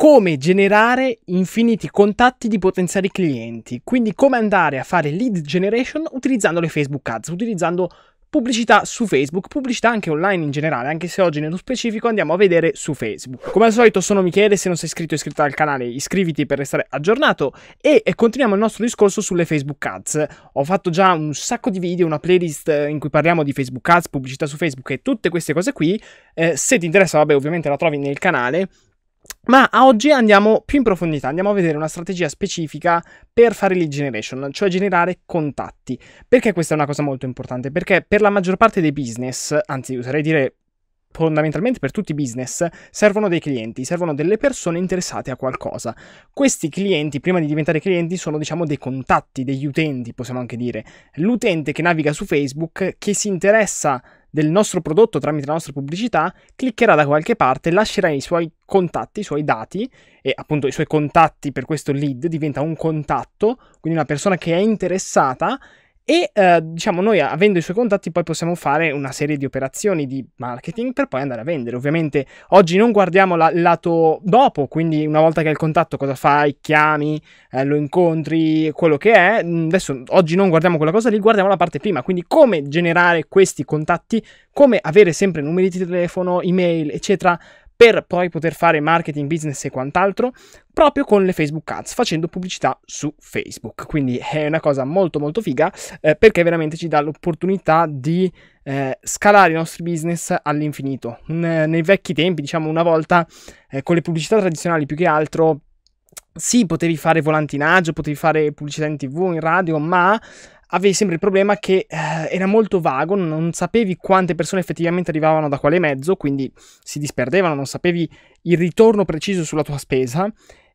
come generare infiniti contatti di potenziali clienti, quindi come andare a fare lead generation utilizzando le Facebook Ads, utilizzando pubblicità su Facebook, pubblicità anche online in generale, anche se oggi nello specifico andiamo a vedere su Facebook. Come al solito sono Michele, se non sei iscritto iscritto al canale iscriviti per restare aggiornato e, continuiamo il nostro discorso sulle Facebook Ads. Ho fatto già un sacco di video, una playlist in cui parliamo di Facebook Ads, pubblicità su Facebook e tutte queste cose qui. Eh, se ti interessa, vabbè, ovviamente la trovi nel canale. Ma oggi andiamo più in profondità, andiamo a vedere una strategia specifica per fare lead generation, cioè generare contatti. Perché questa è una cosa molto importante? Perché per la maggior parte dei business, anzi userei dire fondamentalmente per tutti i business, servono dei clienti, servono delle persone interessate a qualcosa. Questi clienti, prima di diventare clienti, sono diciamo dei contatti, degli utenti, possiamo anche dire. L'utente che naviga su Facebook, che si interessa del nostro prodotto tramite la nostra pubblicità, cliccherà da qualche parte, lascerà i suoi contatti, i suoi dati e appunto i suoi contatti per questo lead diventa un contatto, quindi una persona che è interessata e eh, diciamo noi avendo i suoi contatti poi possiamo fare una serie di operazioni di marketing per poi andare a vendere. Ovviamente oggi non guardiamo la, il lato dopo, quindi una volta che hai il contatto cosa fai? Chiami, eh, lo incontri, quello che è. Mm, adesso oggi non guardiamo quella cosa lì, guardiamo la parte prima, quindi come generare questi contatti, come avere sempre numeri di telefono, email, eccetera per poi poter fare marketing business e quant'altro proprio con le Facebook Ads, facendo pubblicità su Facebook. Quindi è una cosa molto molto figa eh, perché veramente ci dà l'opportunità di eh, scalare i nostri business all'infinito. In, nei vecchi tempi, diciamo una volta, eh, con le pubblicità tradizionali più che altro, sì, potevi fare volantinaggio, potevi fare pubblicità in tv, in radio, ma avevi sempre il problema che eh, era molto vago, non sapevi quante persone effettivamente arrivavano da quale mezzo, quindi si disperdevano, non sapevi il ritorno preciso sulla tua spesa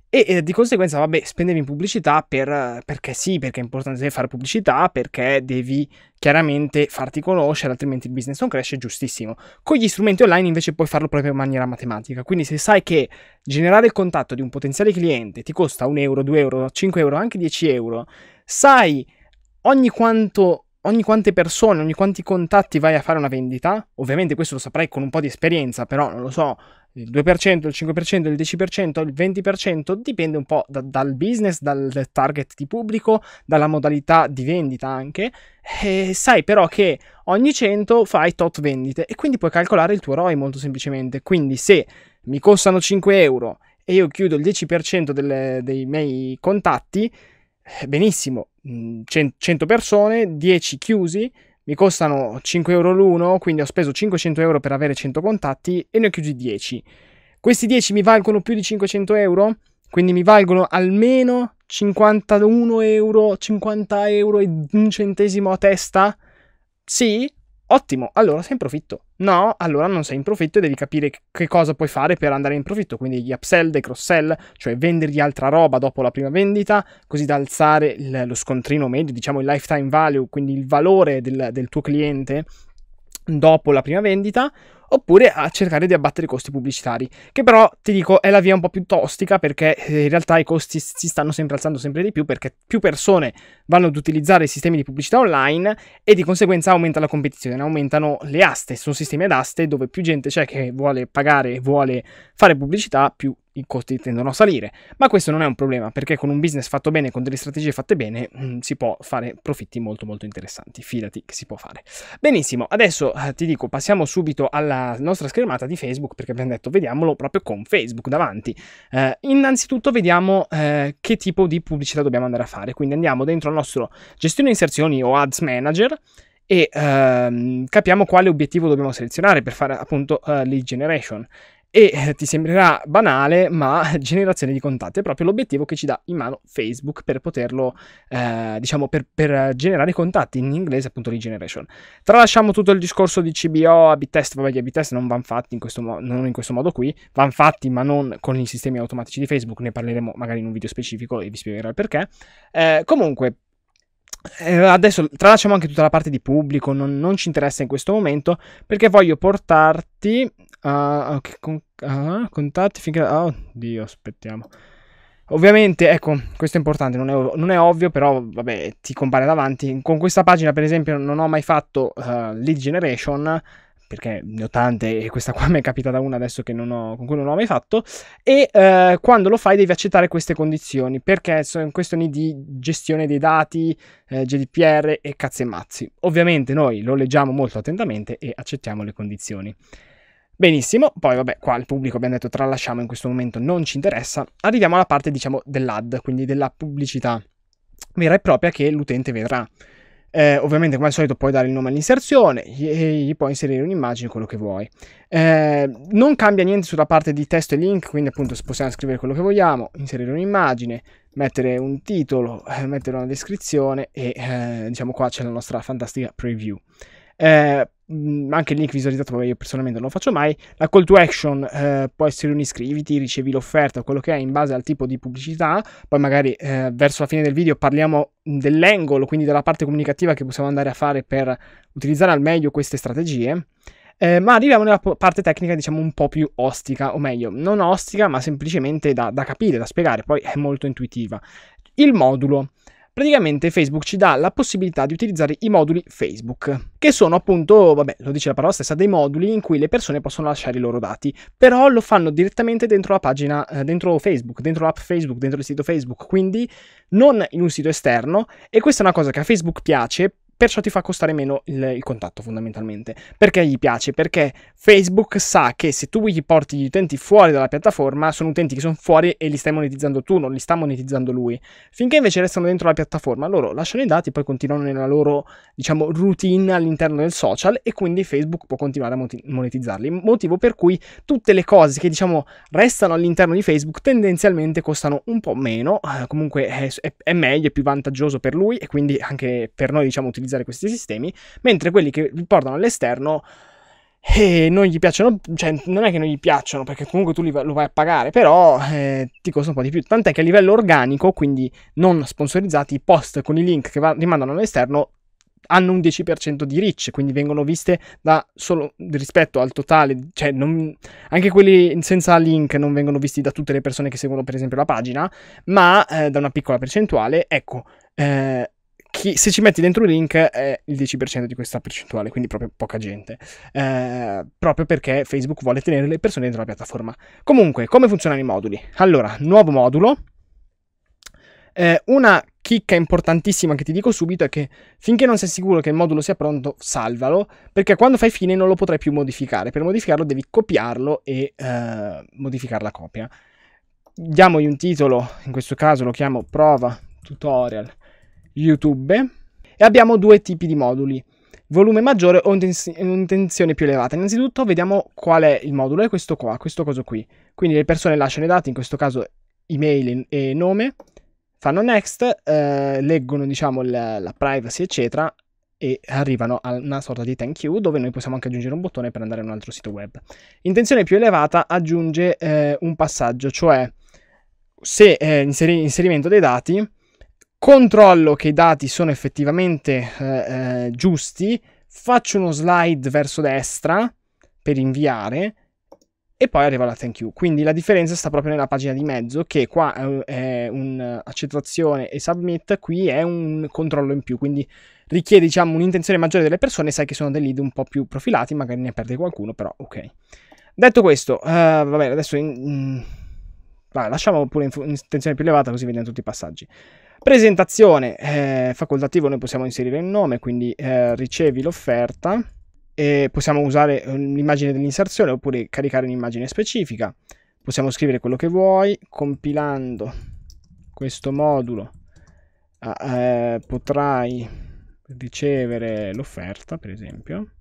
e eh, di conseguenza, vabbè, spendevi in pubblicità per, perché sì, perché è importante fare pubblicità, perché devi chiaramente farti conoscere, altrimenti il business non cresce, giustissimo. Con gli strumenti online invece puoi farlo proprio in maniera matematica, quindi se sai che generare il contatto di un potenziale cliente ti costa 1 euro, 2 euro, 5 euro, anche 10 euro, sai ogni quanto ogni quante persone, ogni quanti contatti vai a fare una vendita, ovviamente questo lo saprai con un po' di esperienza, però non lo so, il 2%, il 5%, il 10%, il 20%, dipende un po' da, dal business, dal target di pubblico, dalla modalità di vendita anche, e sai però che ogni 100 fai tot vendite e quindi puoi calcolare il tuo ROI molto semplicemente, quindi se mi costano 5 euro e io chiudo il 10% delle, dei miei contatti, benissimo, 100 mm, persone, 10 chiusi, mi costano 5 euro l'uno, quindi ho speso 500 euro per avere 100 contatti e ne ho chiusi 10. Questi 10 mi valgono più di 500 euro? Quindi mi valgono almeno 51 euro, 50 euro e un centesimo a testa? Sì? Ottimo, allora sei in profitto. No, allora non sei in profitto e devi capire che cosa puoi fare per andare in profitto, quindi gli upsell, dei cross-sell, cioè vendergli altra roba dopo la prima vendita, così da alzare il, lo scontrino medio, diciamo il lifetime value, quindi il valore del, del tuo cliente dopo la prima vendita, oppure a cercare di abbattere i costi pubblicitari, che però ti dico è la via un po' più tostica perché eh, in realtà i costi si stanno sempre alzando sempre di più perché più persone vanno ad utilizzare i sistemi di pubblicità online e di conseguenza aumenta la competizione, aumentano le aste, sono sistemi ad aste dove più gente c'è che vuole pagare, vuole fare pubblicità, più i costi tendono a salire. Ma questo non è un problema perché con un business fatto bene, con delle strategie fatte bene, mm, si può fare profitti molto molto interessanti. Fidati che si può fare. Benissimo, adesso eh, ti dico, passiamo subito alla nostra schermata di Facebook perché abbiamo detto vediamolo proprio con Facebook davanti. Eh, innanzitutto vediamo eh, che tipo di pubblicità dobbiamo andare a fare. Quindi andiamo dentro il nostro gestione inserzioni o ads manager e ehm, capiamo quale obiettivo dobbiamo selezionare per fare appunto uh, lead generation e eh, ti sembrerà banale, ma generazione di contatti è proprio l'obiettivo che ci dà in mano Facebook per poterlo, eh, diciamo, per, per, generare contatti, in inglese appunto lead generation. Tralasciamo tutto il discorso di CBO, A-B test, vabbè gli A-B test non vanno fatti in questo mo- non in questo modo qui, vanno fatti ma non con i sistemi automatici di Facebook, ne parleremo magari in un video specifico e vi spiegherò il perché. Eh, comunque, eh, adesso tralasciamo anche tutta la parte di pubblico, non, non, ci interessa in questo momento perché voglio portarti a uh, okay, con, uh, contatti finché... Oh, Dio, aspettiamo. Ovviamente, ecco, questo è importante, non è, non è, ovvio, però vabbè, ti compare davanti. Con questa pagina, per esempio, non ho mai fatto uh, lead generation perché ne ho tante e questa qua mi è capitata una adesso ho, con cui non ho mai fatto, e eh, quando lo fai devi accettare queste condizioni, perché sono questioni di gestione dei dati, eh, GDPR e cazzi e mazzi. Ovviamente noi lo leggiamo molto attentamente e accettiamo le condizioni. Benissimo, poi vabbè, qua il pubblico abbiamo detto tralasciamo in questo momento, non ci interessa. Arriviamo alla parte, diciamo, dell'ad, quindi della pubblicità vera e propria che l'utente vedrà. Eh, ovviamente, come al solito, puoi dare il nome all'inserzione e gli puoi inserire un'immagine, quello che vuoi. Eh, non cambia niente sulla parte di testo e link, quindi appunto possiamo scrivere quello che vogliamo, inserire un'immagine, mettere un titolo, eh, mettere una descrizione e eh, diciamo qua c'è la nostra fantastica preview. Eh, anche il link visualizzato, io personalmente non lo faccio mai. La call to action eh, può essere un iscriviti, ricevi l'offerta, quello che è in base al tipo di pubblicità. Poi magari eh, verso la fine del video parliamo dell'angolo, quindi della parte comunicativa che possiamo andare a fare per utilizzare al meglio queste strategie. Eh, ma arriviamo nella parte tecnica, diciamo, un po' più ostica, o meglio, non ostica, ma semplicemente da, da capire, da spiegare, poi è molto intuitiva. Il modulo praticamente Facebook ci dà la possibilità di utilizzare i moduli Facebook, che sono appunto, vabbè, lo dice la parola stessa, dei moduli in cui le persone possono lasciare i loro dati, però lo fanno direttamente dentro la pagina, eh, dentro Facebook, dentro l'app Facebook, dentro il sito Facebook, quindi non in un sito esterno e questa è una cosa che a Facebook piace perciò ti fa costare meno il, il, contatto fondamentalmente. Perché gli piace? Perché Facebook sa che se tu gli porti gli utenti fuori dalla piattaforma, sono utenti che sono fuori e li stai monetizzando tu, non li sta monetizzando lui. Finché invece restano dentro la piattaforma, loro lasciano i dati, poi continuano nella loro, diciamo, routine all'interno del social e quindi Facebook può continuare a monetizzarli. Motivo per cui tutte le cose che, diciamo, restano all'interno di Facebook tendenzialmente costano un po' meno, eh, comunque è, è, è meglio, è più vantaggioso per lui e quindi anche per noi, diciamo, utilizzare utilizzare questi sistemi, mentre quelli che li portano all'esterno e non gli piacciono, cioè non è che non gli piacciono perché comunque tu lo vai a pagare, però eh, ti costa un po' di più. Tant'è che a livello organico, quindi non sponsorizzati, i post con i link che va, rimandano all'esterno hanno un 10% di reach, quindi vengono viste da solo rispetto al totale, cioè non, anche quelli senza link non vengono visti da tutte le persone che seguono per esempio la pagina, ma eh, da una piccola percentuale. Ecco, eh, chi, se ci metti dentro il link è il 10% di questa percentuale, quindi proprio poca gente. Eh, proprio perché Facebook vuole tenere le persone dentro la piattaforma. Comunque, come funzionano i moduli? Allora, nuovo modulo. Eh, una chicca importantissima che ti dico subito è che finché non sei sicuro che il modulo sia pronto, salvalo, perché quando fai fine non lo potrai più modificare. Per modificarlo devi copiarlo e eh, modificare la copia. Diamogli un titolo, in questo caso lo chiamo prova tutorial YouTube e abbiamo due tipi di moduli, volume maggiore o intenzione più elevata. Innanzitutto vediamo qual è il modulo, è questo qua, questo coso qui. Quindi le persone lasciano i dati, in questo caso email e nome, fanno next, eh, leggono diciamo la, la privacy eccetera e arrivano a una sorta di thank you dove noi possiamo anche aggiungere un bottone per andare a un altro sito web. Intenzione più elevata aggiunge eh, un passaggio, cioè se eh, inseri- inserimento dei dati controllo che i dati sono effettivamente eh, eh, giusti, faccio uno slide verso destra per inviare e poi arriva la thank you. Quindi la differenza sta proprio nella pagina di mezzo che qua è un'accettazione e submit, qui è un controllo in più, quindi richiede diciamo un'intenzione maggiore delle persone, sai che sono dei lead un po' più profilati, magari ne perde qualcuno, però ok. Detto questo, uh, vabbè, adesso in, in, vai, lasciamo pure intenzione più elevata così vediamo tutti i passaggi. Presentazione eh, facoltativo, noi possiamo inserire il nome, quindi eh, ricevi l'offerta e possiamo usare eh, l'immagine dell'inserzione oppure caricare un'immagine specifica. Possiamo scrivere quello che vuoi, compilando questo modulo eh, potrai ricevere l'offerta, per esempio.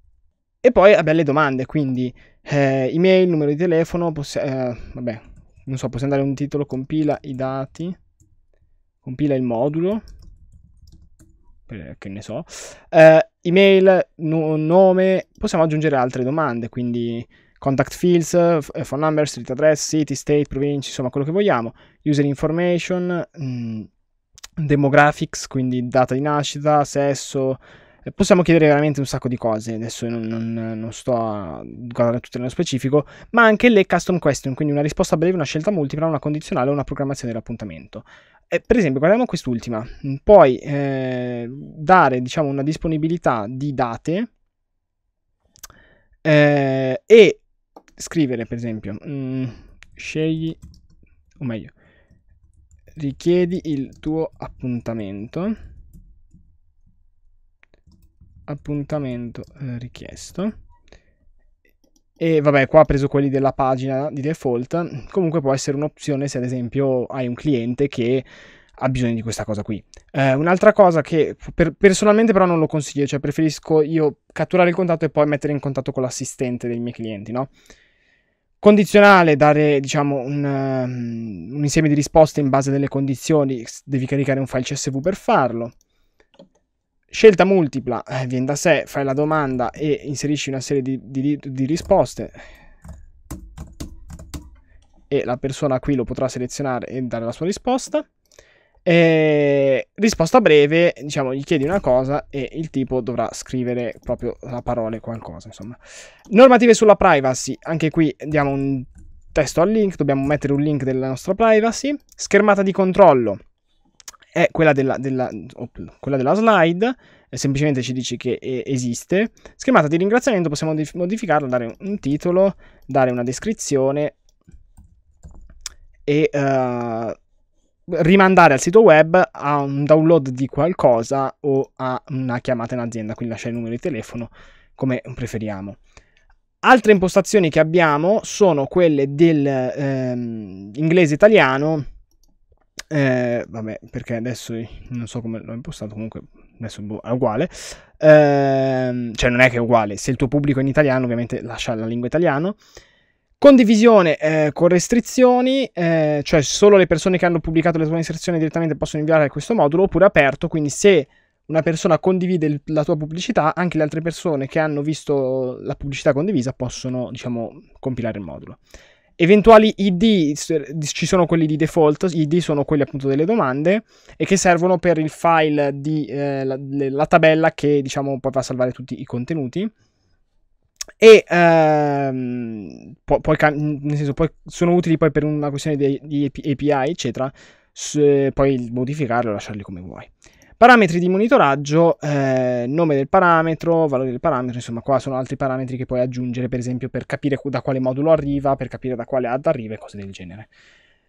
E poi abbiamo le domande, quindi eh, email, numero di telefono, eh, vabbè, non so, possiamo dare un titolo, compila i dati compila il modulo, che ne so, eh, email, no, nome, possiamo aggiungere altre domande, quindi contact fields, eh, phone number, street address, city, state, province, insomma quello che vogliamo, user information, mh, mm, demographics, quindi data di nascita, sesso, possiamo chiedere veramente un sacco di cose, adesso non, non, non sto a guardare tutte nello specifico, ma anche le custom question, quindi una risposta breve, una scelta multipla, una condizionale o una programmazione dell'appuntamento. Eh, per esempio, guardiamo quest'ultima. Puoi eh, dare, diciamo, una disponibilità di date eh, e scrivere per esempio mh, mm, scegli o meglio richiedi il tuo appuntamento appuntamento eh, richiesto. E vabbè qua ha preso quelli della pagina di default. Comunque può essere un'opzione se ad esempio hai un cliente che ha bisogno di questa cosa qui. Eh, un'altra cosa che per, personalmente però non lo consiglio cioè preferisco io catturare il contatto e poi mettere in contatto con l'assistente dei miei clienti no? Condizionale dare diciamo un, um, un insieme di risposte in base delle condizioni devi caricare un file csv per farlo Scelta multipla, eh, viene da sé, fai la domanda e inserisci una serie di, di, di risposte e la persona qui lo potrà selezionare e dare la sua risposta. E risposta breve, diciamo, gli chiedi una cosa e il tipo dovrà scrivere proprio la parola qualcosa, insomma. Normative sulla privacy, anche qui diamo un testo al link, dobbiamo mettere un link della nostra privacy. Schermata di controllo, è quella della, della, quella della slide, semplicemente ci dice che esiste. Schermata di ringraziamento possiamo modificarla, dare un titolo, dare una descrizione e uh, rimandare al sito web a un download di qualcosa o a una chiamata in azienda, quindi lasciare il numero di telefono come preferiamo. Altre impostazioni che abbiamo sono quelle del ehm, italiano eh, vabbè, perché adesso non so come l'ho impostato, comunque adesso boh, è uguale. Eh, cioè non è che è uguale, se il tuo pubblico è in italiano ovviamente lascia la lingua italiana. Condivisione eh, con restrizioni, eh, cioè solo le persone che hanno pubblicato le tue inserzioni direttamente possono inviare questo modulo, oppure aperto, quindi se una persona condivide il, la tua pubblicità, anche le altre persone che hanno visto la pubblicità condivisa possono, diciamo, compilare il modulo. Eventuali ID ci sono quelli di default, ID sono quelli appunto delle domande e che servono per il file di eh, la, la, tabella che diciamo poi va a salvare tutti i contenuti. E ehm, poi, poi, nel senso, poi sono utili poi per una questione di, di API, eccetera. Se, poi modificarli o lasciarli come vuoi. Parametri di monitoraggio, eh, nome del parametro, valore del parametro, insomma qua sono altri parametri che puoi aggiungere per esempio per capire da quale modulo arriva, per capire da quale ad arriva e cose del genere.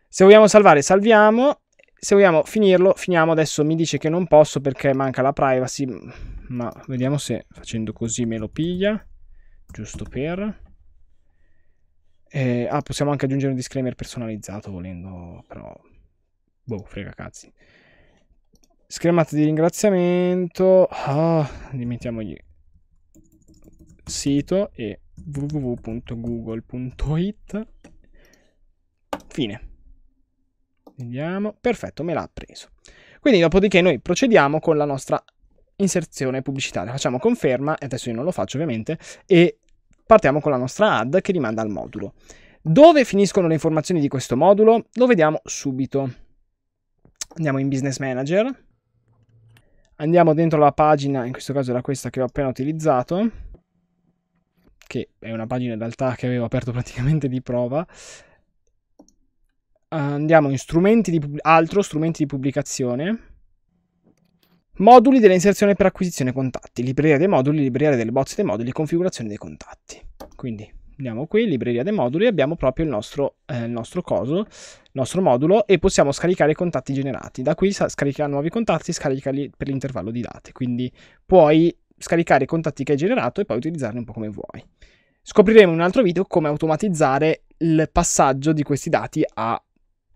Se vogliamo salvare salviamo, se vogliamo finirlo finiamo, adesso mi dice che non posso perché manca la privacy, ma vediamo se facendo così me lo piglia, giusto per... Eh, ah, possiamo anche aggiungere un disclaimer personalizzato volendo, però... Boh, frega cazzi. Schermata di ringraziamento. Ah, dimentiamogli sito e www.google.it. Fine. Vediamo. Perfetto, me l'ha preso. Quindi dopodiché noi procediamo con la nostra inserzione pubblicitaria. Facciamo conferma, e adesso io non lo faccio ovviamente, e partiamo con la nostra ad che rimanda al modulo. Dove finiscono le informazioni di questo modulo? Lo vediamo subito. Andiamo in Business Manager Andiamo dentro la pagina, in questo caso era questa che ho appena utilizzato, che è una pagina in realtà che avevo aperto praticamente di prova. Andiamo in strumenti di, altro, strumenti di pubblicazione. Moduli dell'inserzione per acquisizione contatti, libreria dei moduli, libreria delle bozze dei moduli, configurazione dei contatti. Quindi andiamo qui, libreria dei moduli, abbiamo proprio il nostro, eh, il nostro coso, il nostro modulo e possiamo scaricare i contatti generati. Da qui scarica nuovi contatti, scaricali per l'intervallo di date. Quindi puoi scaricare i contatti che hai generato e poi utilizzarli un po' come vuoi. Scopriremo in un altro video come automatizzare il passaggio di questi dati a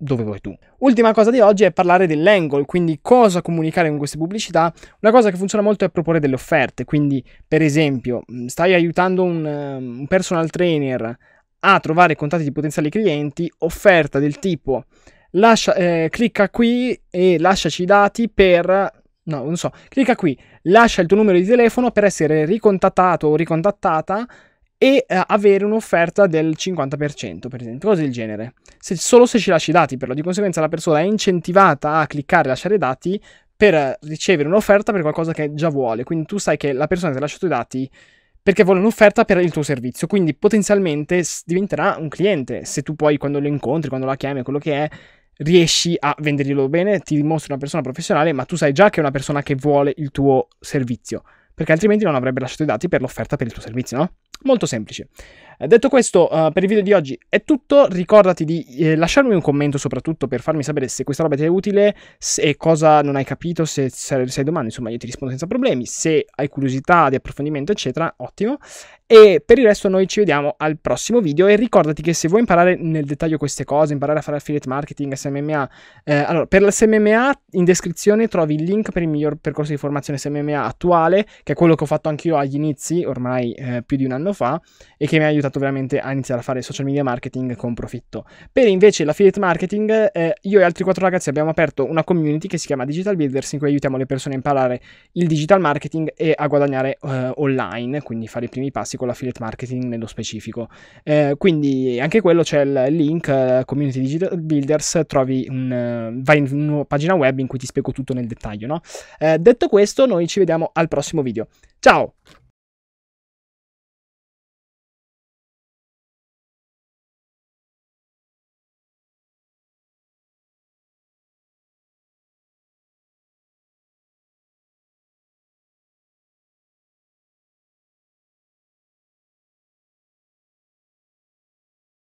dove vuoi tu. Ultima cosa di oggi è parlare dell'angle, quindi cosa comunicare con queste pubblicità. Una cosa che funziona molto è proporre delle offerte, quindi per esempio mm, stai aiutando un, um, un personal trainer a trovare contatti di potenziali clienti, offerta del tipo lascia, eh, clicca qui e lasciaci i dati per no, non so, clicca qui, lascia il tuo numero di telefono per essere ricontattato o ricontattata e eh, avere un'offerta del 50%, per esempio, cose del genere. Se, solo se ci lasci i dati, però, di conseguenza la persona è incentivata a cliccare e lasciare i dati per ricevere un'offerta per qualcosa che già vuole. Quindi tu sai che la persona ti ha lasciato i dati perché vuole un'offerta per il tuo servizio, quindi potenzialmente diventerà un cliente se tu poi quando lo incontri, quando la chiami, quello che è, riesci a venderglielo bene, ti dimostri una persona professionale, ma tu sai già che è una persona che vuole il tuo servizio, perché altrimenti non avrebbe lasciato i dati per l'offerta per il tuo servizio, no? Molto semplice. Eh, detto questo, uh, per il video di oggi è tutto. Ricordati di eh, lasciarmi un commento soprattutto per farmi sapere se questa roba ti è utile, se cosa non hai capito, se, se, hai domande, insomma io ti rispondo senza problemi, se hai curiosità di approfondimento eccetera, ottimo. E per il resto noi ci vediamo al prossimo video e ricordati che se vuoi imparare nel dettaglio queste cose, imparare a fare affiliate marketing, SMMA, eh, allora per l'SMMA in descrizione trovi il link per il miglior percorso di formazione SMMA attuale, che è quello che ho fatto anch'io agli inizi, ormai eh, più di un anno fa, e che mi ha aiutato veramente a iniziare a fare social media marketing con profitto. Per invece l'affiliate marketing, eh, io e altri quattro ragazzi abbiamo aperto una community che si chiama Digital Builders, in cui aiutiamo le persone a imparare il digital marketing e a guadagnare eh, online, quindi fare i primi passi con l'affiliate marketing nello specifico. Eh, quindi anche quello c'è il link uh, Community Digital Builders, trovi un, uh, vai in una pagina web in cui ti spiego tutto nel dettaglio. No? Eh, detto questo, noi ci vediamo al prossimo video. Ciao!